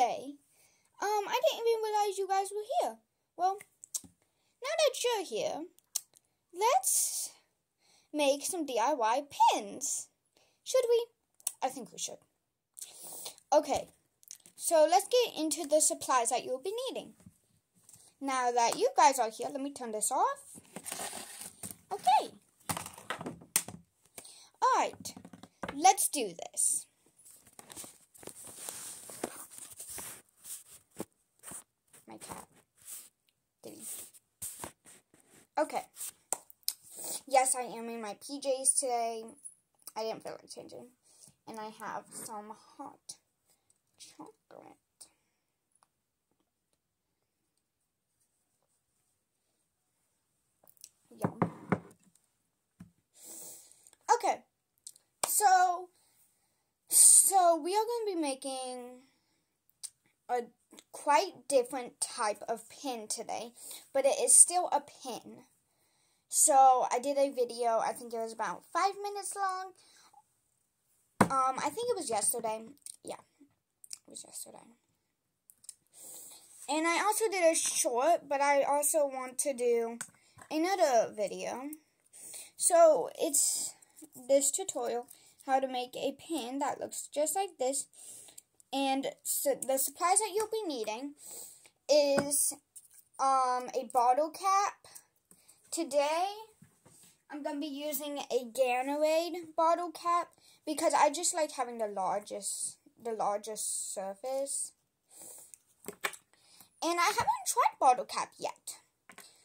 today. Um, I didn't even realize you guys were here. Well, now that you're here, let's make some DIY pins. Should we? I think we should. Okay, so let's get into the supplies that you'll be needing. Now that you guys are here, let me turn this off. Okay. Alright, let's do this. My cat. Okay. Yes, I am in my PJs today. I didn't feel like changing. And I have some hot chocolate. Yum. Okay. So, so we are going to be making a quite different type of pin today, but it is still a pin. So I did a video, I think it was about five minutes long. Um, I think it was yesterday. Yeah, it was yesterday. And I also did a short, but I also want to do another video. So it's this tutorial, how to make a pin that looks just like this. And so the supplies that you'll be needing is um, a bottle cap, Today, I'm going to be using a Gatorade bottle cap because I just like having the largest, the largest surface. And I haven't tried bottle cap yet.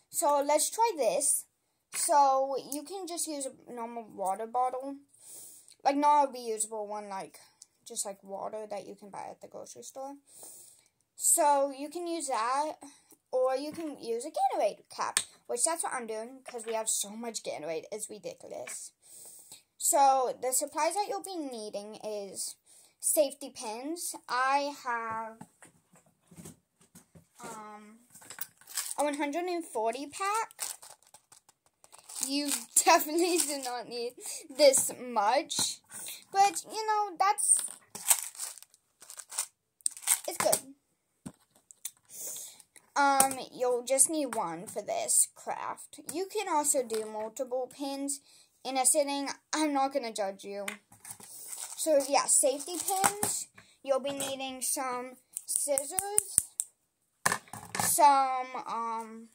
So let's try this. So you can just use a normal water bottle. Like not a reusable one, like just like water that you can buy at the grocery store. So you can use that or you can use a Gatorade cap, which that's what I'm doing because we have so much Gatorade. It's ridiculous. So the supplies that you'll be needing is safety pins. I have um, a 140 pack. You definitely do not need this much. But, you know, that's... It's good. Um, you'll just need one for this craft. You can also do multiple pins in a sitting. I'm not going to judge you. So, yeah, safety pins. You'll be needing some scissors. Some, um,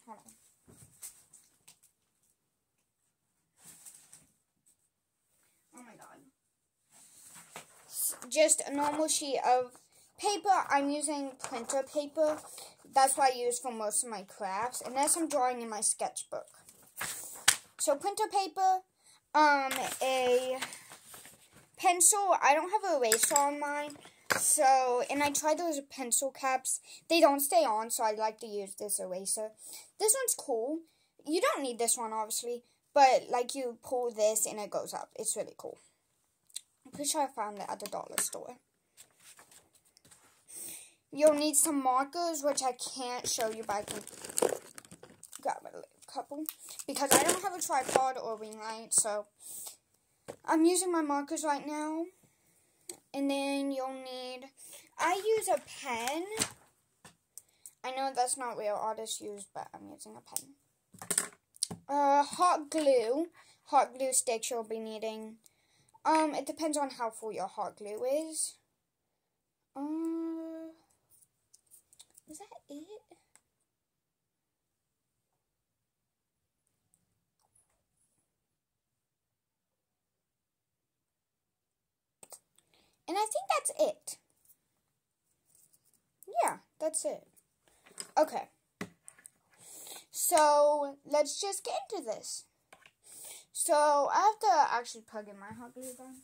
Oh my god. Just a normal sheet of paper. I'm using printer paper that's what I use for most of my crafts. And there's some drawing in my sketchbook. So printer paper, um, a pencil. I don't have an eraser on mine. So, and I tried those pencil caps. They don't stay on, so I like to use this eraser. This one's cool. You don't need this one, obviously. But, like, you pull this and it goes up. It's really cool. I'm pretty sure I found it at the dollar store. You'll need some markers, which I can't show you, but I can grab a couple. Because I don't have a tripod or ring light, so I'm using my markers right now. And then you'll need, I use a pen. I know that's not real artists use, but I'm using a pen. Uh, hot glue. Hot glue sticks you'll be needing. Um, it depends on how full your hot glue is. Um, is that it? And I think that's it. Yeah, that's it. Okay. So, let's just get into this. So, I have to actually plug in my hot glue gun.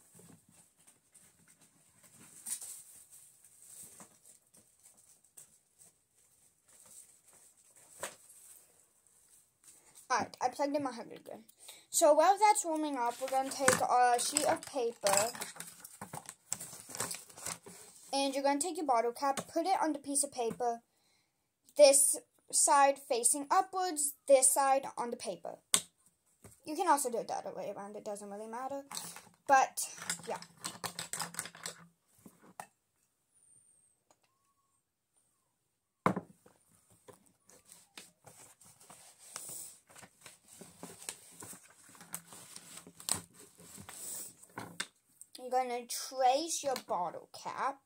Alright, I plugged in my hundred gun. So while that's warming up, we're going to take a sheet of paper. And you're going to take your bottle cap, put it on the piece of paper. This side facing upwards, this side on the paper. You can also do it the other way around. It doesn't really matter. But, yeah. You're going to trace your bottle cap.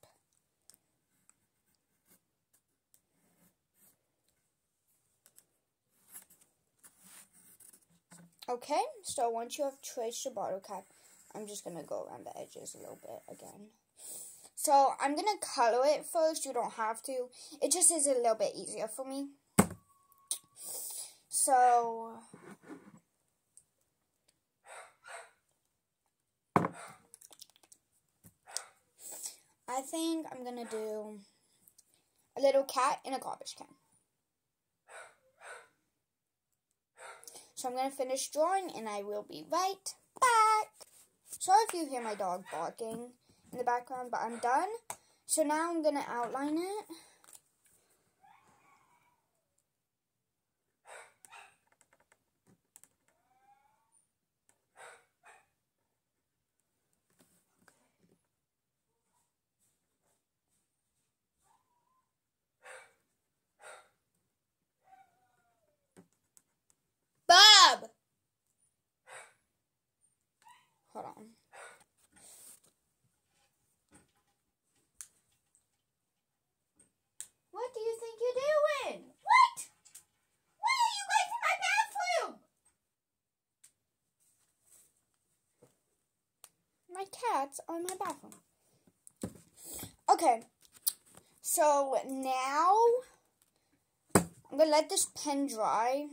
Okay, so once you have traced your bottle cap, I'm just going to go around the edges a little bit again. So I'm going to color it first. You don't have to. It just is a little bit easier for me. So I think I'm going to do a little cat in a garbage can. So I'm going to finish drawing and I will be right back. Sorry if you hear my dog barking in the background, but I'm done. So now I'm going to outline it. Hold on. What do you think you're doing? What? Why are you going to my bathroom? My cats in my bathroom. Okay. So now I'm gonna let this pen dry.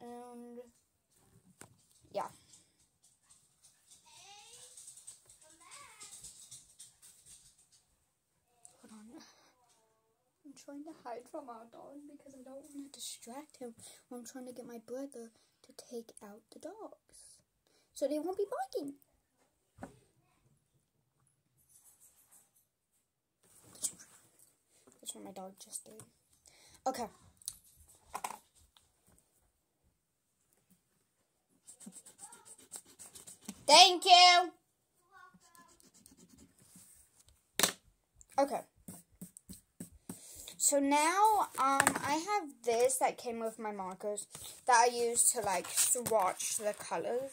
And yeah. On. I'm trying to hide from our dog because I don't want to distract him I'm trying to get my brother to take out the dogs. So they won't be barking. That's what my dog just did. Okay. Thank you. Okay. So now, um, I have this that came with my markers that I use to, like, swatch the colors.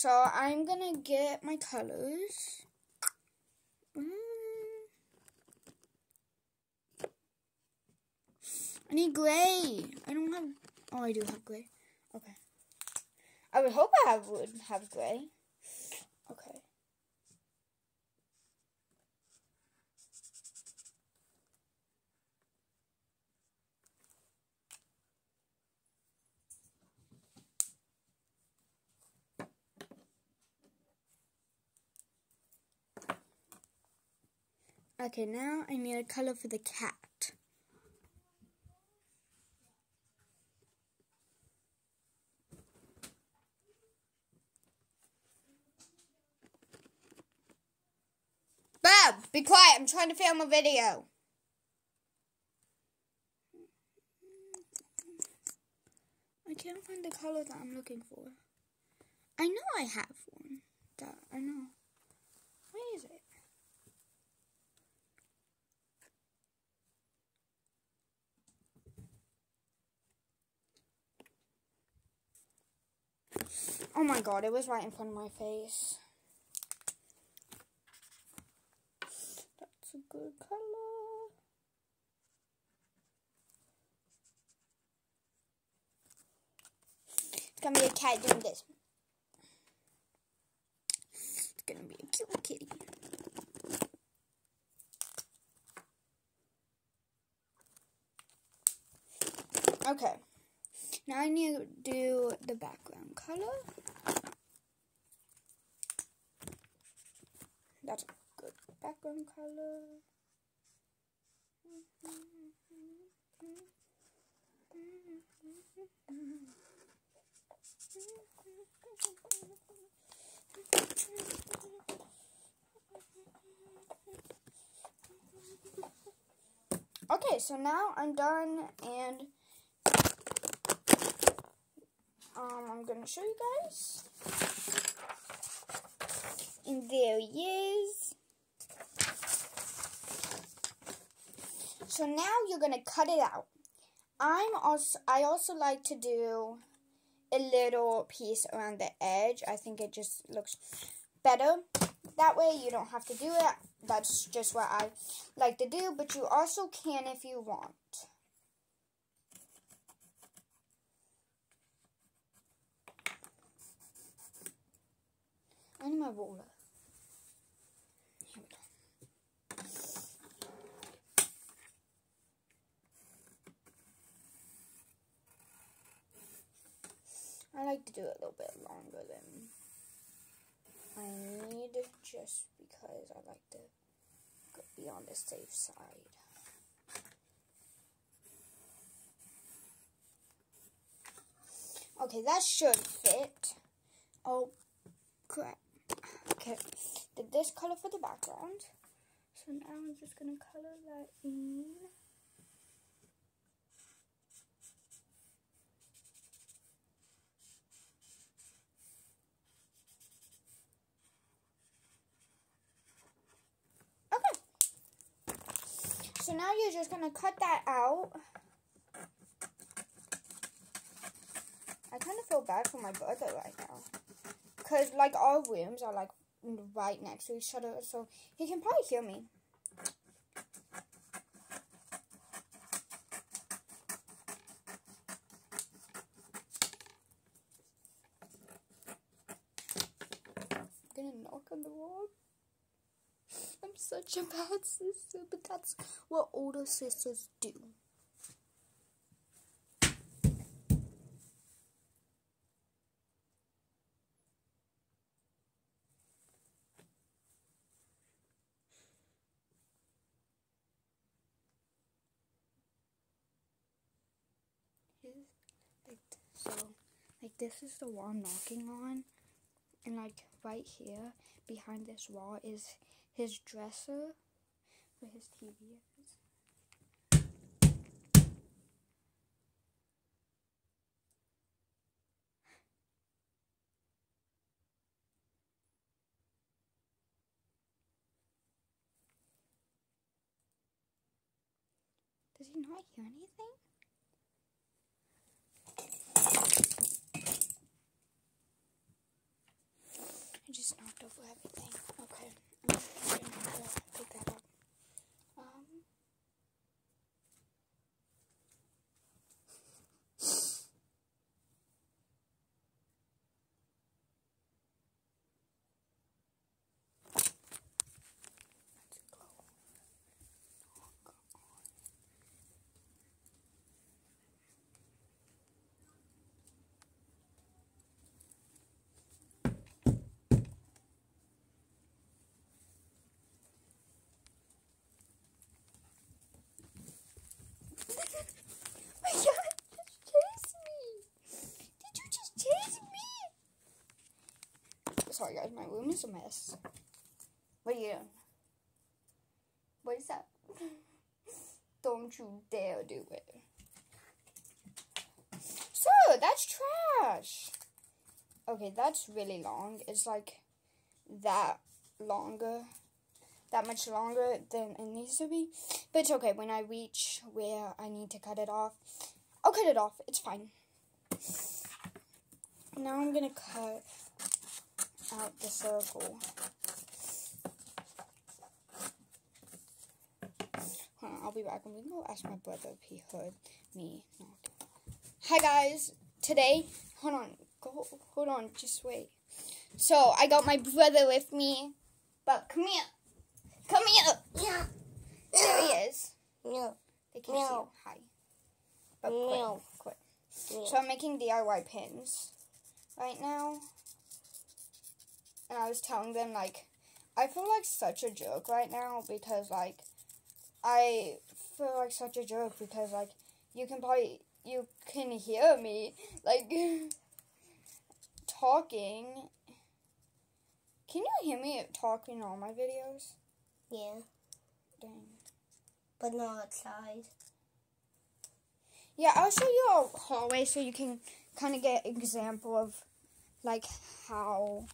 So I'm gonna get my colors. Mm. I need gray. I don't have, oh, I do have gray. Okay. I would hope I have, would have gray. Okay. Okay, now I need a color for the cat. Bob, Be quiet. I'm trying to film a video. I can't find the color that I'm looking for. I know I have one. That I know. Where is it? Oh my god, it was right in front of my face. That's a good color. It's gonna be a cat doing this. It's gonna be a cute kitty. Okay. Now I need to do the background color. That's Okay, so now I'm done and um, I'm gonna show you guys. And there he is. So now you're going to cut it out. I'm also I also like to do a little piece around the edge. I think it just looks better. That way you don't have to do it. That's just what I like to do, but you also can if you want. I need my ruler. I like to do it a little bit longer than I need just because I like to be on the safe side. Okay, that should fit. Oh, crap. Okay, did this color for the background. So now I'm just going to color that in. So now you're just going to cut that out. I kind of feel bad for my brother right now. Because, like, our rooms are, like, right next to each other. So he can probably hear me. I'm gonna knock on the wall. I'm such a bad sister, but that's what older sisters do. So, like this is the wall I'm knocking on, and like right here behind this wall is his dresser where his TV is. Does he not hear anything? I just knocked over everything. Okay. I'm gonna pick that up. Um. Let's go. Knock on. My God, just chase me! Did you just chase me? Sorry, guys, my room is a mess. What are you doing? What is that? Don't you dare do it. So, that's trash. Okay, that's really long. It's like that longer that much longer than it needs to be. But it's okay. When I reach where I need to cut it off, I'll cut it off. It's fine. Now I'm going to cut out the circle. Hold on, I'll be back. I'm to go ask my brother if he heard me. Hi, guys. Today, hold on. Go, hold on. Just wait. So, I got my brother with me. But come here. Come here. Yeah. There he is. No. They can see you. No. Hi. But quit. No. Quit. No. So I'm making DIY pins right now. And I was telling them, like, I feel like such a joke right now because, like, I feel like such a joke because, like, you can probably, you can hear me, like, talking. Can you hear me talking in all my videos? Yeah. Dang. But not outside. Yeah, I'll show you a hallway so you can kind of get example of like how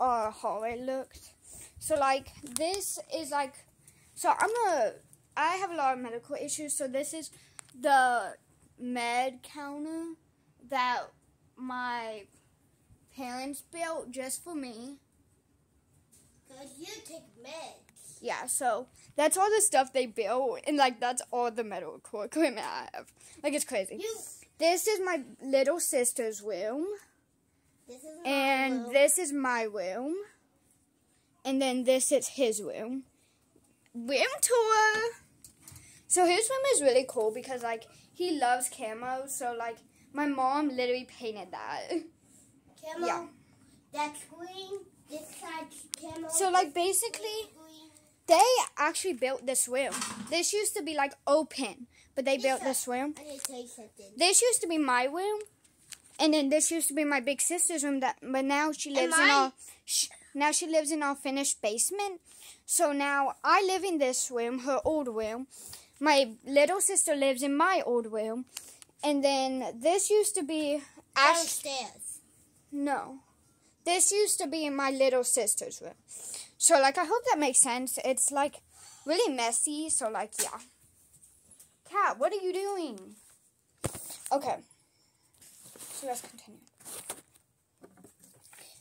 our hallway looked. So like this is like so I'm a I have a lot of medical issues, so this is the med counter that my parents built just for me. Cause you take meds. Yeah, so that's all the stuff they built, and like that's all the medical equipment I have. Like it's crazy. You. This is my little sister's room, This is and room. this is my room, and then this is his room. Room tour. So his room is really cool because like he loves camo, so like my mom literally painted that. camo. yeah. That's green. This side's camo. So like basically they actually built this room. This used to be like open, but they built this room. I need to tell you something. This used to be my room, and then this used to be my big sister's room. That, but now she lives in sh- now she lives in our finished basement. So now I live in this room, her old room. My little sister lives in my old room, and then this used to be Ash. Downstairs. No, this used to be in my little sister's room. So like, I hope that makes sense. It's like really messy. So like, yeah. Cat, what are you doing? Okay. So let's continue.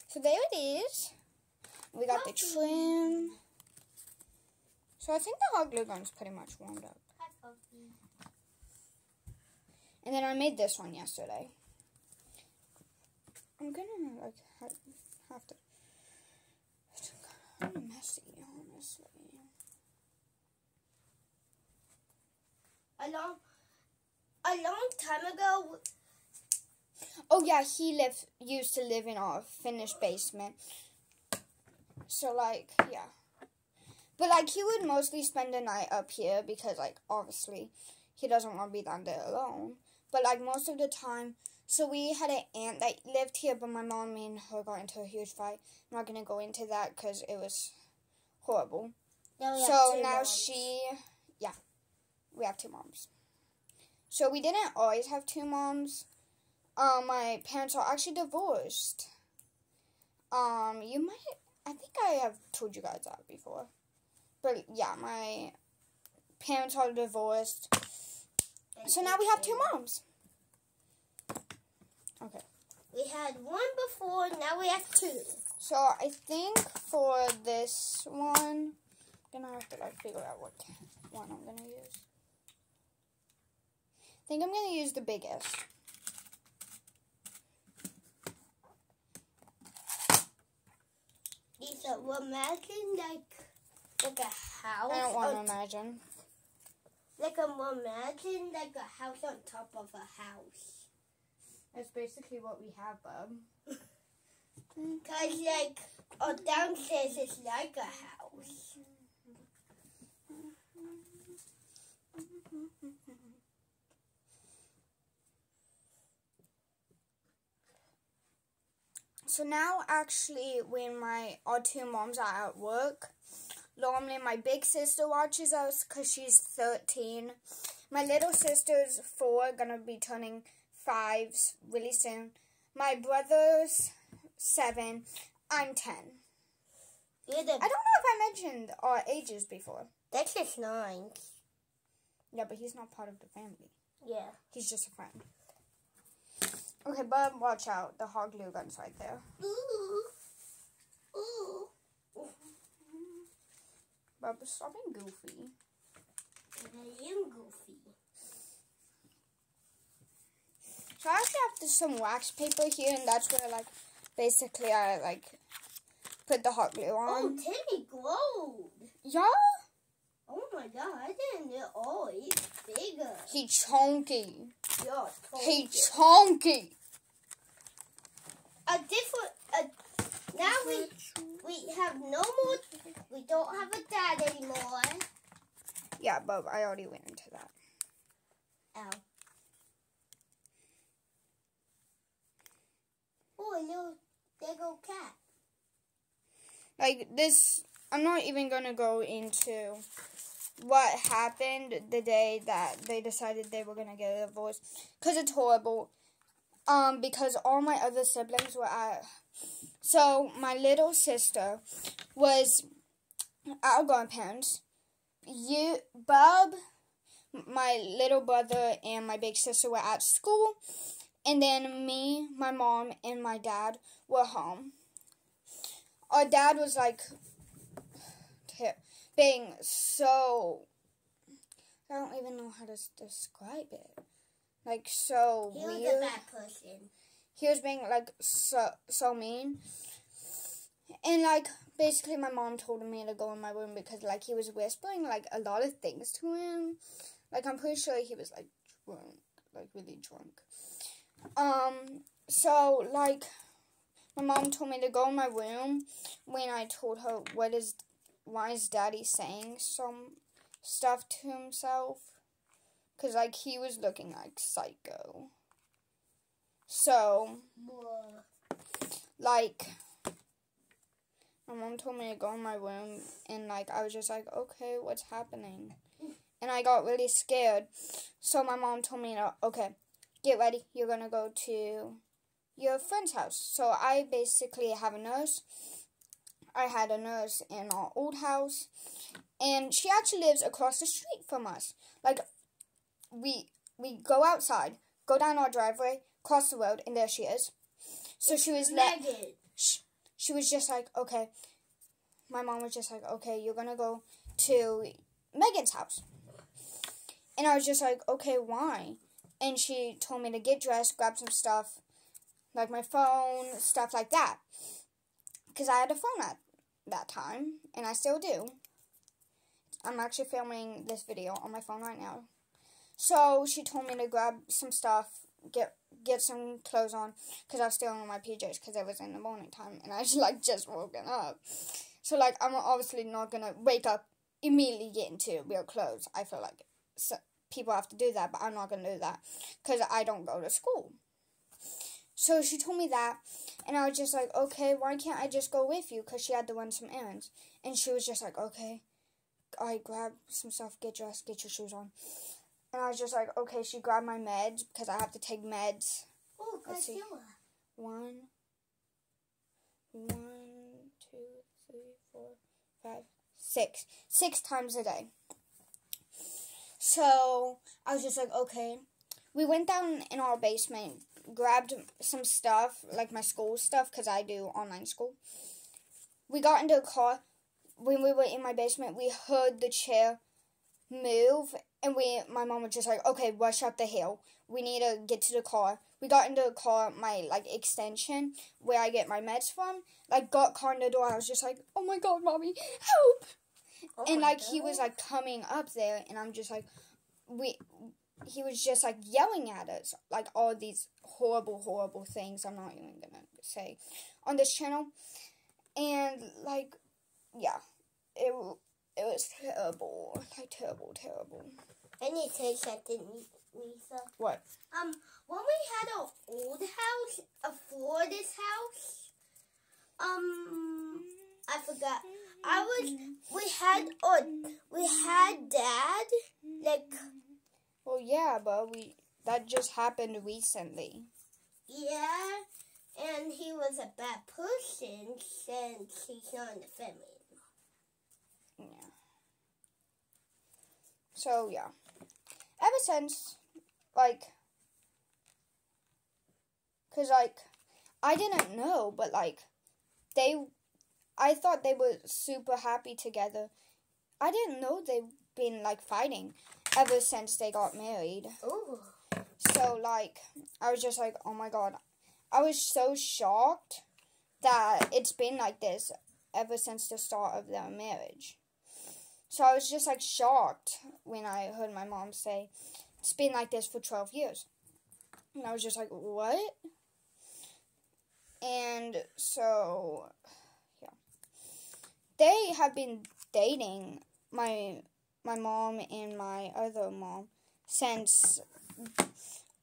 So there it is. We got the trim. So I think the hot glue gun's pretty much warmed up. And then I made this one yesterday. I'm gonna like have to. It's kind of messy, honestly. A long, a long time ago, Oh yeah, he lived used to live in our finished basement. So like, yeah. But like he would mostly spend the night up here because like obviously he doesn't want to be down there alone. But like most of the time, so we had an aunt that lived here, but my mom and her got into a huge fight. I'm not gonna go into that because it was horrible. now So now moms. she, yeah, we have two moms. So we didn't always have two moms. Um, my parents are actually divorced. Um, you might, I think I have told you guys that before, but yeah, my parents are divorced. So now we have two moms. Okay. We had one before, now we have two. So I think for this one, I'm gonna have to like figure out what one I'm gonna use. I think I'm gonna use the biggest. Lisa, well, imagine like like a house. I don't want to imagine. Like um, a imagine like a house on top of a house. That's basically what we have, bub. Um. Cause like our downstairs is like a house. So now, actually, when my our two moms are at work, normally my big sister watches us because she's 13. My little sister's four, gonna be turning five really soon. My brother's seven. I'm 10. You're I don't know if I mentioned our ages before. that's just nine. Yeah, but he's not part of the family. Yeah. He's just a friend. Okay, Bub, watch out. The hot glue gun's right there. Ooh. Ooh. Bub, stop being goofy. I am goofy. So I actually have this, some wax paper here, and that's where, like, basically I, like, put the hot glue on. Oh, on. Timmy glowed. Yeah? Oh my god, I didn't know. Oh, he's bigger. He chunky. You're He chunky. a different. A, now we we have no more. We don't have a dad anymore. Yeah, but I already went into that. Ow. Oh, a little Lego cat. Like, this, I'm not even gonna go into what happened the day that they decided they were gonna get a divorce. Because it's horrible. Um, because all my other siblings were at. So, my little sister was our grandparents. You, Bub, my little brother, and my big sister were at school. And then me, my mom, and my dad were home. Our dad was like being so. I don't even know how to describe it. Like so he weird. was a bad person. He was being like so so mean. And like basically my mom told me to go in my room because like he was whispering like a lot of things to him. Like I'm pretty sure he was like drunk, like really drunk. Um so like my mom told me to go in my room when I told her what is why is daddy saying some stuff to himself cuz like he was looking like psycho. So like my mom told me to go in my room and like I was just like, okay, what's happening? And I got really scared. So my mom told me to okay, get ready. You're gonna go to your friend's house. So I basically have a nurse. I had a nurse in our old house. And she actually lives across the street from us. Like we we go outside, go down our driveway, cross the road, and there she is. So she was let she was just like, okay. My mom was just like, okay, you're gonna go to Megan's house. And I was just like, okay, why? And she told me to get dressed, grab some stuff, like my phone, stuff like that. Because I had a phone at that time, and I still do. I'm actually filming this video on my phone right now. So she told me to grab some stuff, get get some clothes on because I was still in my PJs because it was in the morning time and I was like just woken up. So like I'm obviously not gonna wake up immediately get into real clothes. I feel like so, people have to do that, but I'm not gonna do that because I don't go to school. So she told me that, and I was just like, okay, why can't I just go with you? Because she had to run some errands, and she was just like, okay, I grab some stuff, get dressed, get your shoes on. And I was just like, okay, she grabbed my meds because I have to take meds. Oh. Godzilla. One, one, two, three, four, five, six. Six times a day. So I was just like, okay. We went down in our basement, grabbed some stuff, like my school stuff, because I do online school. We got into a car. When we were in my basement, we heard the chair move and we my mom was just like okay rush up the hill. We need to get to the car. We got into the car my like extension where i get my meds from. Like got car in the door. I was just like oh my god mommy help! Oh and like he was like coming up there and i'm just like we he was just like yelling at us like all these horrible horrible things i'm not even gonna say on this channel and like yeah it it was terrible like terrible terrible I need to say something, Lisa. what Um, when we had our old house, a Florida's house, um, I forgot. I was, we had, or we had dad, like, well yeah but we that just happened recently. Yeah, and he was a bad person since he's not in the family. yeah. So yeah. Ever since like because like i didn't know but like they i thought they were super happy together. I didn't know they've been like fighting ever since they got married. Ooh. so like i was just like oh my god. I was so shocked that it's been like this ever since the start of their marriage. So i was just like shocked when i heard my mom say it's been like this for 12 years. And i was just like what? And so yeah. They have been dating my my mom and my other mom since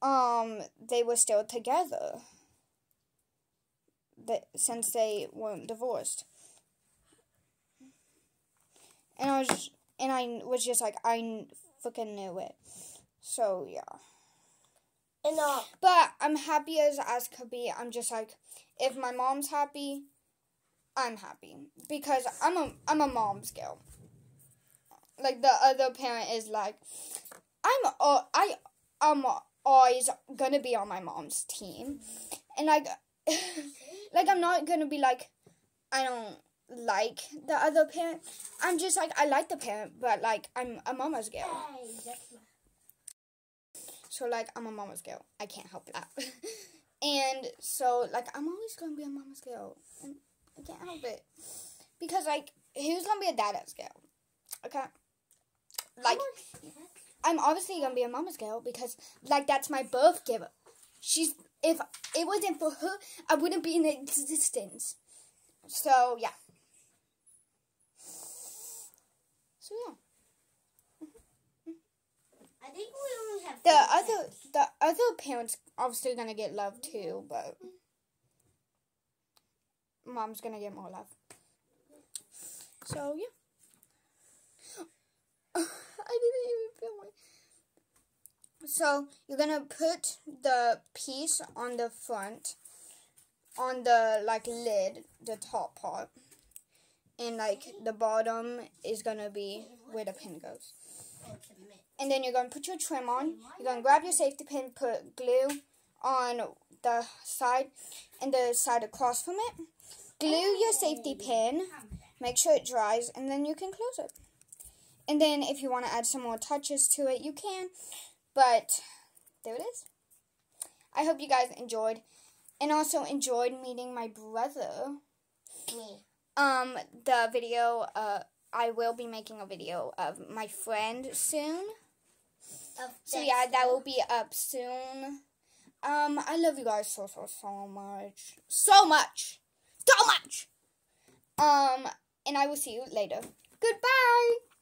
um they were still together. That since they weren't divorced. And i was just, and i was just like i fucking knew it. So yeah. And, uh, but i'm happy as as could be. I'm just like if my mom's happy i'm happy. Because i'm a i'm a mom's girl like the other parent is like i'm uh, i i'm always gonna be on my mom's team, and like, like I'm not gonna be like, I don't like the other parent. I'm just like I like the parent, but like I'm a mama's girl. So like I'm a mama's girl. I can't help that. and so like I'm always gonna be a mama's girl. And I can't help it. Because like who's gonna be a dad's girl? Okay. Like I'm obviously gonna be a mama's girl because like that's my birth giver. She's if it wasn't for her, I wouldn't be in existence. So yeah. So yeah. I think we only have The other pets. the other parents obviously gonna get love too, but mom's gonna get more love. So yeah. I didn't even feel my So you're gonna put the piece on the front on the like lid, the top part. And like the bottom is gonna be where the pin goes. And then you're to put your trim on. You're to grab your safety pin, put glue on the side and the side across from it. Glue your safety pin, make sure it dries, and then you can close it. And then if you want to add some more touches to it, you can. But there it is. I hope you guys enjoyed. And also enjoyed meeting my brother. Me. Um, the video, uh, I will be making a video of my friend soon. Of So yeah, that will be up soon. Um, I love you guys so so so much, so much, so much. Um, and I will see you later. Goodbye.